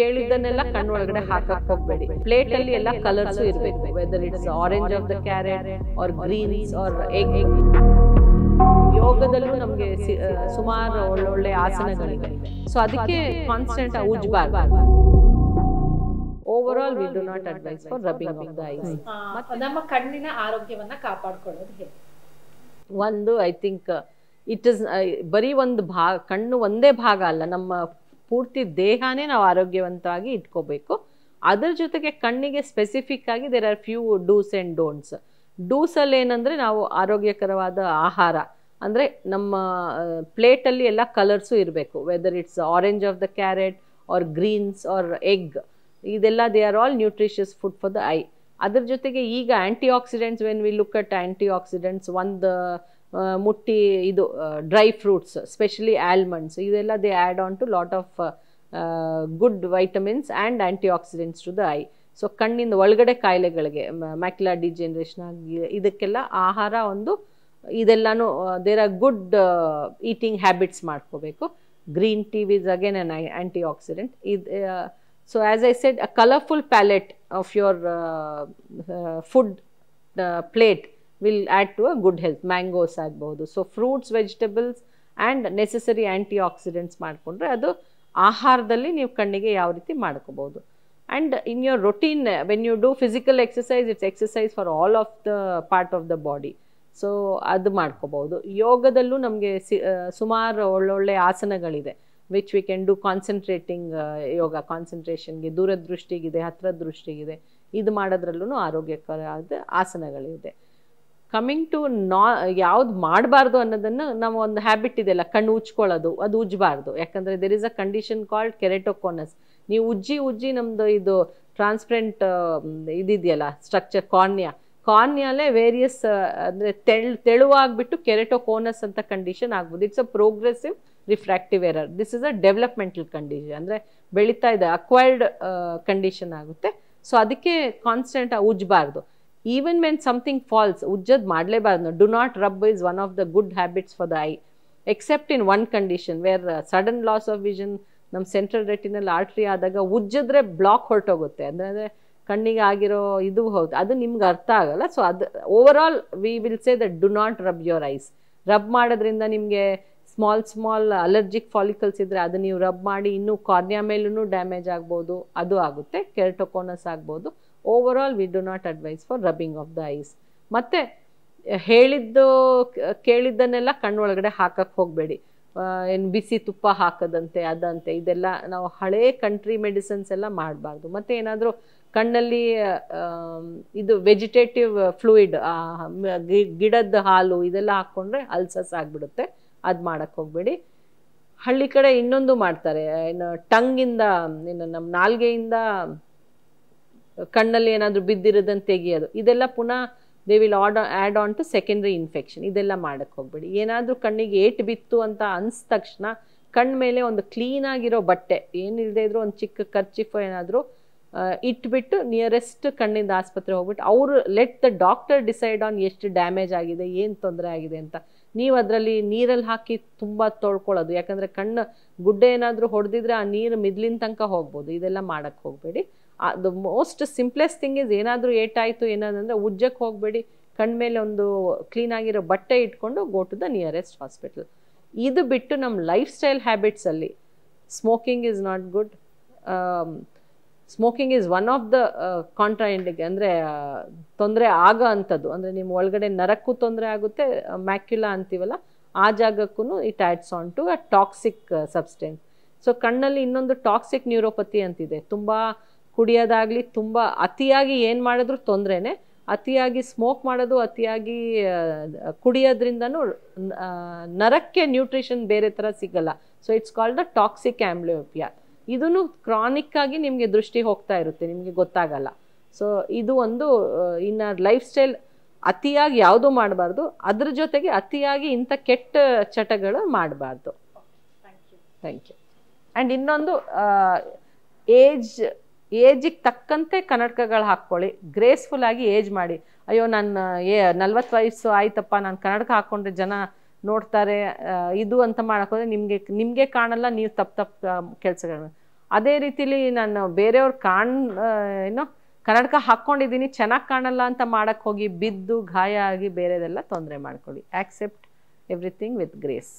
ಕೇಳಿದ್ದನ್ನೆಲ್ಲ ಕಣ್ಣೊಳಗಡೆ ಹಾಕಕ್ ಹೋಗ್ಬೇಡಿ. ಪ್ಲೇಟ್ ಅಲ್ಲಿ ಎಲ್ಲ ಕಲರ್ಸ್ ಇರಬೇಕು. Whether it's orange of the carrot or greens or egg ಯೋಗದಲ್ಲೂ ನಮ್ಗೆ ಸುಮಾರು ಒಳ್ಳೊಳ್ಳೆ ಆಸನಗಳಿವೆ. ಸೊ ಅದಕ್ಕೆ constant ಉಜ್ಬಾರ್ದು. Over all we do not advise for rubbing of the eyes ನಮ್ಮ ಕಣ್ಣಿನ ಆರೋಗ್ಯವನ್ನ ಕಾಪಾಡ್ಕೊಳ್ಳೋದು ಹೇಗೆ ಒಂದು ಐ ಥಿಂಕ್ ಇಟ್ ಇಸ್ ಬರೀ ಒಂದು ಭಾಗ ಕಣ್ಣು ಒಂದೇ ಭಾಗ ಅಲ್ಲ ನಮ್ಮ ಪೂರ್ತಿ ದೇಹನೇ ನಾವು ಆರೋಗ್ಯವಂತವಾಗಿ ಇಟ್ಕೋಬೇಕು. ಅದರ ಜೊತೆಗೆ ಕಣ್ಣಿಗೆ ಸ್ಪೆಸಿಫಿಕ್ ಆಗಿ there are few dos and don'ts ಡೂಸಲ್ಲಿ ಏನಂದರೆ ನಾವು ಆರೋಗ್ಯಕರವಾದ ಆಹಾರ, ಅಂದರೆ ನಮ್ಮ ಪ್ಲೇಟಲ್ಲಿ ಎಲ್ಲ ಕಲರ್ಸು ಇರಬೇಕು. Whether it's orange of the carrot or greens or egg ಇದೆಲ್ಲ they are all nutritious food for the eye ಅದ್ರ ಜೊತೆಗೆ ಈಗ antioxidants when we look at antioxidants ಒಂದು ಮುಟ್ಟಿ ಇದು ಡ್ರೈ ಫ್ರೂಟ್ಸ್ ಸ್ಪೆಷಲಿ ಆಲ್ಮಂಡ್ಸ್ ಇದೆಲ್ಲ they add on to lot of good vitamins and antioxidants to the eye so ಕಣ್ಣಿಂದ ಒಳಗಡೆ ಕಾಯಿಲೆಗಳಿಗೆ ಮ್ಯಾಕ್ಯುಲಾ ಡಿಜೆನ್ರೇಷನ್ ಆಗಿ, ಇದಕ್ಕೆಲ್ಲ ಆಹಾರ ಒಂದು, ಇದೆಲ್ಲನೂ there are good eating habits ಮಾಡ್ಕೋಬೇಕು. Green tea is again an antioxidant ಇದು so as I said a colourful palette of your food plate will add to a good health mangoes ಆಗ್ಬೋದು so fruits vegetables and necessary antioxidants ಮಾಡಿಕೊಂಡ್ರೆ ಅದು ಆಹಾರದಲ್ಲಿ ನೀವು ಕಣ್ಣಿಗೆ ಯಾವ ರೀತಿ ಮಾಡ್ಕೋಬೋದು and in your routine when you do physical exercise it's exercise for all of the part of the body so ಅದು ಮಾಡ್ಕೋಬೋದು ಯೋಗದಲ್ಲೂ ನಮಗೆ ಸಿ ಸುಮಾರು ಒಳ್ಳೊಳ್ಳೆ ಆಸನಗಳಿದೆ which we can do concentrating yoga. ಕಾನ್ಸಂಟ್ರೇಷನ್ಗೆ ದೂರದೃಷ್ಟಿಗಿದೆ ಹತ್ರ ದೃಷ್ಟಿಗಿದೆ ಇದು ಮಾಡೋದ್ರಲ್ಲೂ ಆರೋಗ್ಯಕರವಾದ ಆಸನಗಳಿದೆ. ಕಮಿಂಗ್ ಟು ನಾ ಯಾವ್ದು ಮಾಡಬಾರ್ದು ಅನ್ನೋದನ್ನು ನಾವು ಒಂದು ಹ್ಯಾಬಿಟ್ ಇದೆಯಲ್ಲ, ಕಣ್ಣು ಉಜ್ಕೊಳ್ಳೋದು ಅದು ಉಜ್ಜಬಾರ್ದು ಯಾಕಂದರೆ there is a condition called keratoconus ನೀವು ಉಜ್ಜಿ ಉಜ್ಜಿ ನಮ್ಮದು ಇದು ಟ್ರಾನ್ಸ್ಪರೆಂಟ್ ಇದಿದೆಯಲ್ಲ ಸ್ಟ್ರಕ್ಚರ್ ಕಾರ್ನಿಯಾ ಕಾರ್ನಿಯಾಲೇ ವೇರಿಯಸ್ ಅಂದರೆ ತೆಳ್, ತೆಳುವಾಗ್ಬಿಟ್ಟು ಕೆರೆಟೋಕೋನಸ್ ಅಂತ ಕಂಡೀಷನ್ ಆಗ್ಬೋದು. It's a progressive refractive error this is a developmental condition ಅಂದರೆ ಬೆಳೀತಾ ಇದೆ ಅಕ್ವೈರ್ಡ್ ಕಂಡೀಷನ್ ಆಗುತ್ತೆ. ಸೊ ಅದಕ್ಕೆ ಕಾನ್ಸ್ಟೆಂಟ್ ಉಜ್ಜಬಾರ್ದು ಈವನ್ ವೆನ್ ಸಮಥಿಂಗ್ ಫಾಲ್ಸ್ ಉಜ್ಜದ್ ಮಾಡಲೇಬಾರ್ದು do not rub is one of the good habits for the eye except in one condition where sudden loss of vision ನಮ್ಮ central retinal artery ಆದಾಗ ಉಜ್ಜಿದ್ರೆ block ಹೊರಟೋಗುತ್ತೆ. ಅಂದರೆ ಕಣ್ಣಿಗೆ ಆಗಿರೋ ಇದು ಹೌದು. ಅದು ನಿಮ್ಗೆ ಅರ್ಥ ಆಗಲ್ಲ. ಸೊ ಅದು over all we will say that do not rub your eyes rub ಮಾಡೋದ್ರಿಂದ ನಿಮಗೆ ಸ್ಮಾಲ್ ಸ್ಮಾಲ್ ಅಲರ್ಜಿಕ್ ಫಾಲಿಕಲ್ಸ್ ಇದ್ದರೆ ಅದು ನೀವು ರಬ್ ಮಾಡಿ ಇನ್ನೂ ಕಾರ್ನಿಯಾ ಮೇಲೂ ಡ್ಯಾಮೇಜ್ ಆಗ್ಬೋದು. ಅದು ಆಗುತ್ತೆ. ಕೆರ್ಟೊಕೋನಸ್ ಆಗ್ಬೋದು. Over all we do not advise for rubbing of the eyes ಮತ್ತು ಹೇಳಿದ್ದು ಕೇಳಿದ್ದನ್ನೆಲ್ಲ ಕಣ್ಣೊಳಗಡೆ ಹಾಕಕ್ಕೆ ಹೋಗಬೇಡಿ. ಏನು ಬಿಸಿ ತುಪ್ಪ ಹಾಕದಂತೆ, ಅದಂತೆ, ಇದೆಲ್ಲ ನಾವು ಹಳೇ ಕಂಟ್ರಿ ಮೆಡಿಸಿನ್ಸ್ ಎಲ್ಲ ಮಾಡಬಾರ್ದು. ಮತ್ತು ಏನಾದರೂ ಕಣ್ಣಲ್ಲಿ ಇದು ವೆಜಿಟೇಟಿವ್ ಫ್ಲೂಯಿಡ್ ಗಿಡದ ಹಾಲು ಇದೆಲ್ಲ ಹಾಕ್ಕೊಂಡ್ರೆ ಅಲ್ಸಸ್ ಆಗಿಬಿಡುತ್ತೆ. ಅದು ಮಾಡಕ್ಕೆ ಹೋಗಬೇಡಿ. ಹಳ್ಳಿ ಕಡೆ ಇನ್ನೊಂದು ಮಾಡ್ತಾರೆ. ಏನು ಟಂಗಿಂದ ಏನು ನಮ್ಮ ನಾಲ್ಗೆಯಿಂದ ಕಣ್ಣಲ್ಲಿ ಏನಾದರೂ ಬಿದ್ದಿರೋದನ್ನು ತೆಗಿಯೋದು. ಇದೆಲ್ಲ ಪುನಃ they will add add on to secondary infection ಇದೆಲ್ಲ ಮಾಡೋಕ್ಕೆ ಹೋಗ್ಬೇಡಿ. ಏನಾದರೂ ಕಣ್ಣಿಗೆ ಏಟು ಬಿತ್ತು ಅಂತ ಅನ್ಸಿದ ತಕ್ಷಣ ಕಣ್ಣ ಮೇಲೆ ಒಂದು ಕ್ಲೀನಾಗಿರೋ ಬಟ್ಟೆ ಏನಿಲ್ಲದೆ ಇದ್ರೂ ಒಂದು ಚಿಕ್ಕ ಖರ್ಚಿಫ್ ಏನಾದರೂ ಇಟ್ಬಿಟ್ಟು ನಿಯರೆಸ್ಟ್ ಕಣ್ಣಿಂದ ಆಸ್ಪತ್ರೆ ಹೋಗ್ಬಿಟ್ಟು ಅವರು let the doctor decide on ಎಷ್ಟು ಡ್ಯಾಮೇಜ್ ಆಗಿದೆ, ಏನು ತೊಂದರೆ ಆಗಿದೆ ಅಂತ. ನೀವು ಅದರಲ್ಲಿ ನೀರಲ್ಲಿ ಹಾಕಿ ತುಂಬ ತೊಳ್ಕೊಳ್ಳೋದು. ಯಾಕಂದರೆ ಕಣ್ಣು ಗುಡ್ಡೆ ಏನಾದರೂ ಹೊಡೆದಿದ್ರೆ ಆ ನೀರು ಮಿದ್ಲಿನ ತನಕ ಹೋಗ್ಬೋದು. ಇದೆಲ್ಲ ಮಾಡೋಕ್ಕೆ ಹೋಗಬೇಡಿ. The most simplest thing is ಏನಾದರೂ ಏಟಾಯಿತು ಏನಾದಂದರೆ ಉಜ್ಜಕ್ಕೆ ಹೋಗಬೇಡಿ ಕಣ್ಮೇಲೆ ಒಂದು ಕ್ಲೀನ್ ಆಗಿರೋ ಬಟ್ಟೆ ಇಟ್ಕೊಂಡು go to the nearest hospital ಇದು ಬಿಟ್ಟು ನಮ್ಮ lifestyle ಹ್ಯಾಬಿಟ್ಸಲ್ಲಿ smoking is not good smoking is one of the ಕಾಂಟ್ರಾಯಿಂಡಿಗೆ ಅಂದರೆ ತೊಂದರೆ ಆಗೋ ಅಂಥದ್ದು. ಅಂದರೆ ನಿಮ್ಮ ಒಳಗಡೆ ನರಕ್ಕೂ ತೊಂದರೆ ಆಗುತ್ತೆ ಮ್ಯಾಕ್ಯುಲಾ ಅಂತೀವಲ್ಲ, ಆ ಜಾಗಕ್ಕೂ it adds on to a toxic substance so ಕಣ್ಣಲ್ಲಿ ಇನ್ನೊಂದು ಟಾಕ್ಸಿಕ್ ನ್ಯೂರೋಪತಿ ಅಂತಿದೆ. ತುಂಬ ಕುಡಿಯೋದಾಗಲಿ ತುಂಬ ಅತಿಯಾಗಿ ಏನು ಮಾಡಿದ್ರು ತೊಂದರೆನೇ. ಅತಿಯಾಗಿ ಸ್ಮೋಕ್ ಮಾಡೋದು ಅತಿಯಾಗಿ ಕುಡಿಯೋದ್ರಿಂದನೂ ನರಕ್ಕೆ ನ್ಯೂಟ್ರಿಷನ್ ಬೇರೆ ಥರ ಸಿಗಲ್ಲ. So it's called the toxic amblyopia ಇದೂ ಕ್ರಾನಿಕ್ ಆಗಿ ನಿಮಗೆ ದೃಷ್ಟಿ ಹೋಗ್ತಾ ಇರುತ್ತೆ ನಿಮಗೆ ಗೊತ್ತಾಗಲ್ಲ. ಸೊ ಇದು ಒಂದು ಇನ್ನು ಲೈಫ್ ಸ್ಟೈಲ್ ಅತಿಯಾಗಿ ಯಾವುದು ಮಾಡಬಾರ್ದು ಅದ್ರ ಜೊತೆಗೆ ಅತಿಯಾಗಿ ಇಂಥ ಕೆಟ್ಟ ಚಟಗಳು ಮಾಡಬಾರ್ದು. ಥ್ಯಾಂಕ್ ಯು ಆ್ಯಂಡ್ ಇನ್ನೊಂದು ಏಜ್ ಏಜಿಗೆ ತಕ್ಕಂತೆ ಕನ್ನಡಕಗಳು ಹಾಕ್ಕೊಳ್ಳಿ. ಗ್ರೇಸ್ಫುಲ್ ಆಗಿ ಏಜ್ ಮಾಡಿ. ಅಯ್ಯೋ ನಾನು ಏ, ನಲ್ವತ್ತು ವಯಸ್ಸು ಆಯ್ತಪ್ಪ, ನಾನು ಕನ್ನಡಕ ಹಾಕ್ಕೊಂಡ್ರೆ ಜನ ನೋಡ್ತಾರೆ ಇದು ಅಂತ ಮಾಡೋಕ್ಕೋದ್ರೆ ನಿಮಗೆ ನಿಮಗೆ ಕಾಣಲ್ಲ, ನೀವು ತಪ್ಪು ತಪ್ಪು ಕೆಲಸಗಳು ಅದೇ ರೀತಿಲಿ ನಾನು ಬೇರೆಯವ್ರು ಕಾಣ್ ಏನೋ, ಕನ್ನಡಕ ಹಾಕ್ಕೊಂಡಿದ್ದೀನಿ, ಚೆನ್ನಾಗಿ ಕಾಣಲ್ಲ ಅಂತ ಮಾಡೋಕ್ಕೆ ಹೋಗಿ, ಬಿದ್ದು ಗಾಯ ಆಗಿ ಬೇರೆದೆಲ್ಲ ತೊಂದರೆ ಮಾಡ್ಕೊಳ್ಳಿ. Accept everything with grace